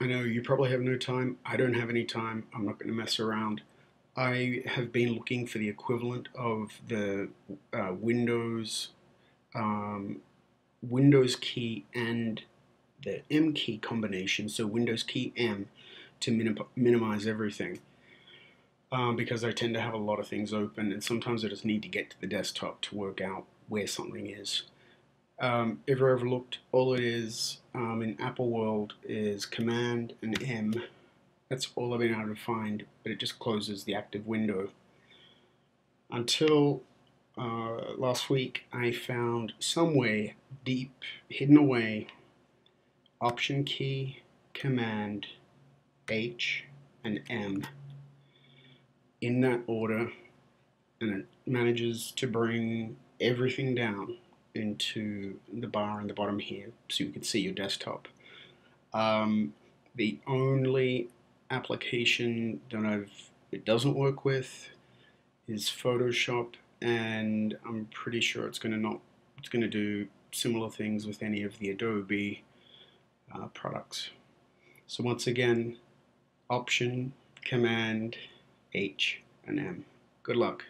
I know you probably have no time. I don't have any time. I'm not going to mess around. I have been looking for the equivalent of the uh, Windows um, Windows key and the M key combination, so Windows key M, to minim- minimize everything. Um, because I tend to have a lot of things open, and sometimes I just need to get to the desktop to work out where something is. Um, ever overlooked? All it is um, in Apple World is Command and M. That's all I've been able to find, but it just closes the active window. Until uh, last week, I found somewhere deep, hidden away, Option key, Command, H, and M in that order, and it manages to bring everything down into the bar in the bottom here so you can see your desktop. Um, the only application that I've it doesn't work with is Photoshop and I'm pretty sure it's going to not it's going to do similar things with any of the Adobe uh, products. So once again, Option, Command, H, and M. Good luck.